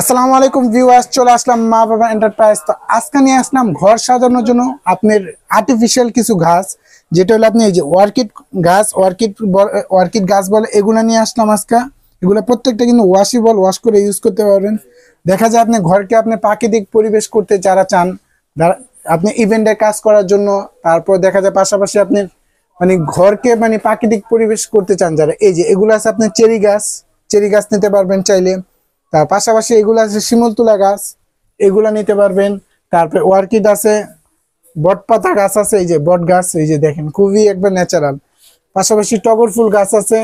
আসসালামু আলাইকুম ভিউয়ার্স, চলে আসলাম মা বাবা এন্টারপ্রাইজ তো আজকে নিয়ে আসলাম ঘর সাজানোর জন্য আপনার আর্টিফিশিয়াল কিছু ঘাস যেটা হলো আপনি এই যে অর্কিড গাছ, অর্কিড অর্কিড গাছ বলে এগুলো নিয়ে আসলাম আজকে। এগুলো প্রত্যেকটা কিন্তু ওয়াশেবল ওয়াশ করে ইউজ করতে পারবেন। দেখা যায় আপনি ঘরকে আপনি প্রাকৃতিক পরিবেশ করতে যারা চান আপনি ইভেন্টের কাজ করার জন্য, তারপর দেখা যায় পাশাপাশি আপনি মানে ঘরকে মানে প্রাকৃতিক পরিবেশ করতে চান যারা। এই যে এগুলো আছে আপনার চেরি গাছ চেরি গাছ নিতে পারবেন চাইলে। তার পাশাপাশি এগুলো আছে শিমুল তুলা গাছ, এগুলা নিতে পারবেন। তারপরে অর্কিড আছে, বট পাতা গাছ আছে, এই যে বট গাছ, এই যে দেখেন, খুবই একবার ন্যাচারাল পাশাপাশি টগর ফুল গাছ আছে,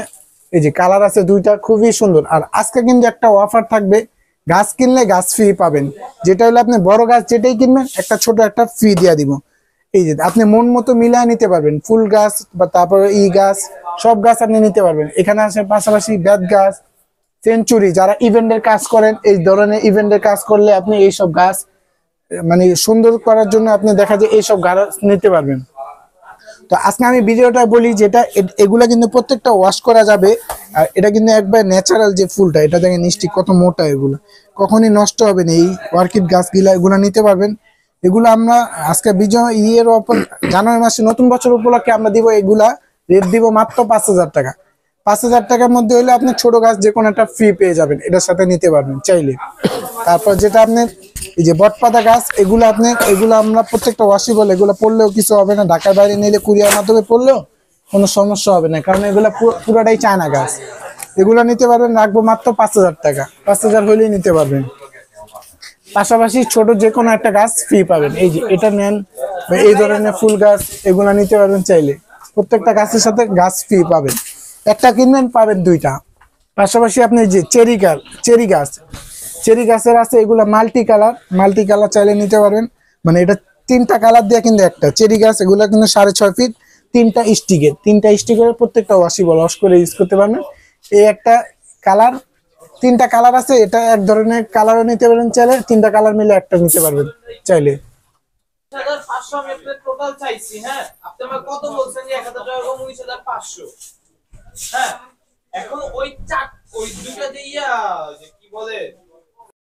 এই যে কালার আছে দুইটা, খুবই সুন্দর। আর আজকে কিন্তু একটা অফার থাকবে, গাছ কিনলে গাছ ফ্রি পাবেন। যেটা হলো আপনি বড় গাছ যেটাই কিনবেন, একটা ছোট একটা ফ্রি দিয়ে দিব। এই যে আপনি মন মতো মিলিয়ে নিতে পারবেন, ফুল গাছ বা তারপরে ই গাছ, সব গাছ আপনি নিতে পারবেন। এখানে আছে পাশাপাশি বেত গাছ সেঞ্চুরি, যারা ইভেন্টের কাজ করেন, এই ধরনের ইভেন্টের কাজ করলে আপনি এইসব গাছ মানে সুন্দর করার জন্য আপনি দেখা যায় এইসব গাছ নিতে পারবেন। তো আজকে আমি ভিডিওটা বলি যেটা এগুলা কিন্তু প্রত্যেকটা ওয়াশ করা যাবে, আর এটা কিন্তু একবার ন্যাচারাল যে ফুলটা, এটা দেখেন নিশ্চিত কত মোটা এগুলো। কখনই নষ্ট হবে না, এই অর্কিড গাছগুলা এগুলা নিতে পারবেন। এগুলো আমরা আজকে বিজয় ইয়ের ওপর জানুয়ারি মাসে নতুন বছর উপলক্ষে আমরা দিব এগুলা রেট দিব মাত্র পাঁচ হাজার টাকা। পাঁচ হাজার টাকার মধ্যে হলে আপনি ছোট গাছ যে কোনো একটা ফ্রি পেয়ে যাবেন। এটার সাথে নিতে পারবেন চাইলে। তারপর যেটা আপনার এই যে বটপাতা গাছ, এগুলো আপনি, এগুলো আমরা প্রত্যেকটা ওয়াশিবল এগুলো পড়লেও কিছু হবে না। ঢাকার বাইরে নিলে কুরিয়ার মাধ্যমে পড়লেও কোনো সমস্যা হবে না। কারণ এগুলো পুরো- পুরোটাই চায়না গাছ। এগুলো নিতে পারবেন, রাখব মাত্র পাঁচ হাজার টাকা। পাঁচ হাজার হলেই নিতে পারবেন। পাশাপাশি ছোট যে কোনো একটা গাছ ফ্রি পাবেন। এই যে এটা নেন এই ধরনের ফুল গাছ, এগুলো নিতে পারবেন চাইলে। প্রত্যেকটা গাছের সাথে গাছ ফ্রি পাবেন। একটা কিনবেন, পাবেন দুইটা। পাশাপাশি আপনি যে চেরি গাছ চেরি গাছ, চেরি গাছের আছে এগুলো মাল্টি কালার। মাল্টি কালার চাইলে নিতে পারবেন। মানে এটা তিনটা কালার দিয়ে কিন্তু একটা। চেরি গাছ, এগুলো কিন্তু সাড়ে ছয় ফিট, তিনটা স্টিকের। তিনটা স্টিকের প্রত্যেকটা ওয়াশিবল ওয়াশ করে ইউজ করতে পারবেন। এই একটা কালার, তিনটা কালার আছে, এটা এক ধরনের কালারও নিতে পারেন চাইলে, তিনটা কালার মিলে একটা নিতে পারবেন চাইলে। টোটাল চাইছি হ্যাঁ? আপনি কত বলছেন যে এক হাজার টাকা হ্যাঁ এখন ওই চার ওই দুটা দিয়া